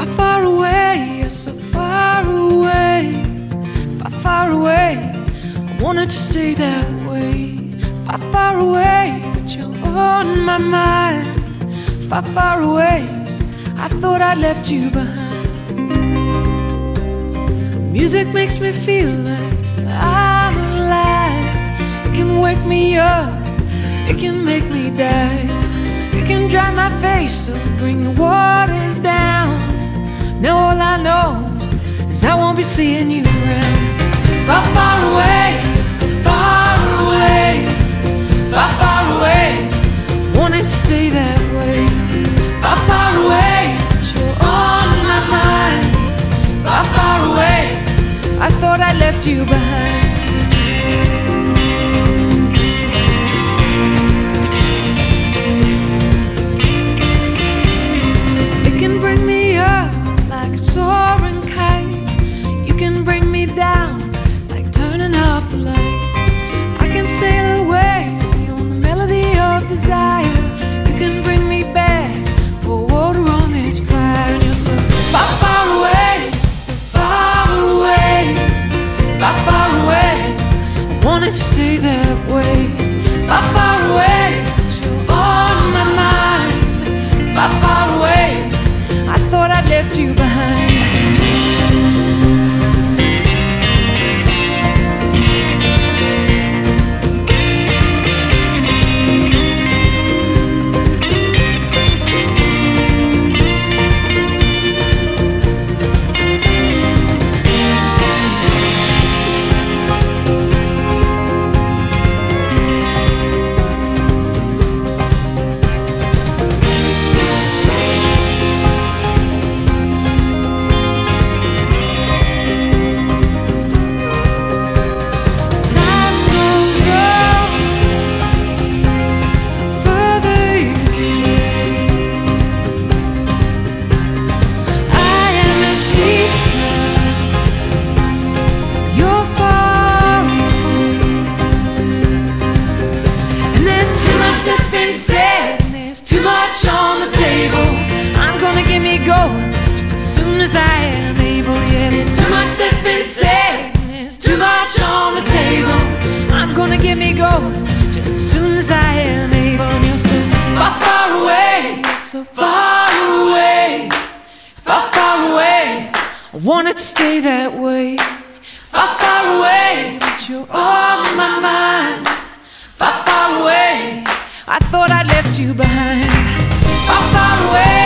Far, far away, so far away, far, far away. I wanted to stay that way. Far, far away, but you're on my mind. Far, far away, I thought I'd left you behind. Music makes me feel like I'm alive. It can wake me up, it can make me die. it can dry my face, so bring the water. Is I won't be seeing you around. Far, far away, so far away, far, far away. Wanted to stay that way. Far, far away, but you're on my mind. Far, far away. I thought I left you behind. Stay that way, far, far away. on my mind, far, far been said. There's too much on the table. I'm gonna give me gold as soon as I am able. Yeah, there's too much that's been said. There's too much on the table. I'm gonna give me gold just as soon as I am able. And you're so far, far away, so far away, far, far away. I wanted to stay that way, far, far away, but you're on left you behind, far, far away.